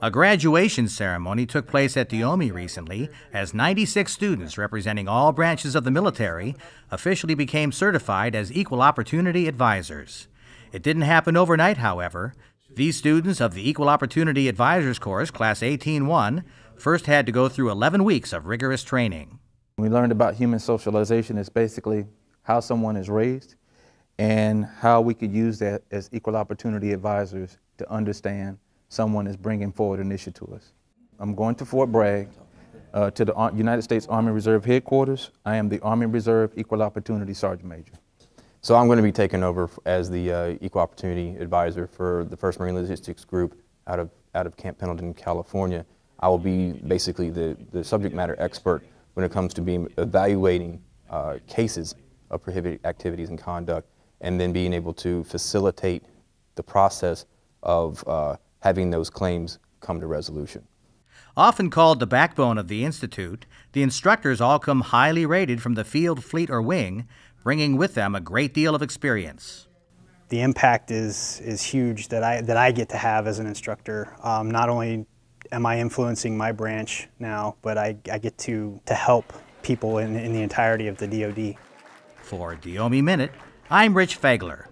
A graduation ceremony took place at DEOMI recently as 96 students representing all branches of the military officially became certified as Equal Opportunity Advisors. It didn't happen overnight, however. These students of the Equal Opportunity Advisors course, Class 18-1, first had to go through 11 weeks of rigorous training. We learned about human socialization is basically how someone is raised and how we could use that as equal opportunity advisors to understand someone is bringing forward an issue to us. I'm going to Fort Bragg uh, to the United States Army Reserve headquarters. I am the Army Reserve Equal Opportunity Sergeant Major. So I'm going to be taking over as the uh, Equal Opportunity Advisor for the 1st Marine Logistics Group out of, out of Camp Pendleton, California. I will be basically the, the subject matter expert when it comes to being evaluating uh, cases of prohibited activities and conduct and then being able to facilitate the process of uh, having those claims come to resolution. Often called the backbone of the Institute, the instructors all come highly rated from the field, fleet, or wing, bringing with them a great deal of experience. The impact is, is huge that I, that I get to have as an instructor. Um, not only am I influencing my branch now, but I, I get to, to help people in, in the entirety of the DoD. For DEOMI Minute, I'm Rich Fagler.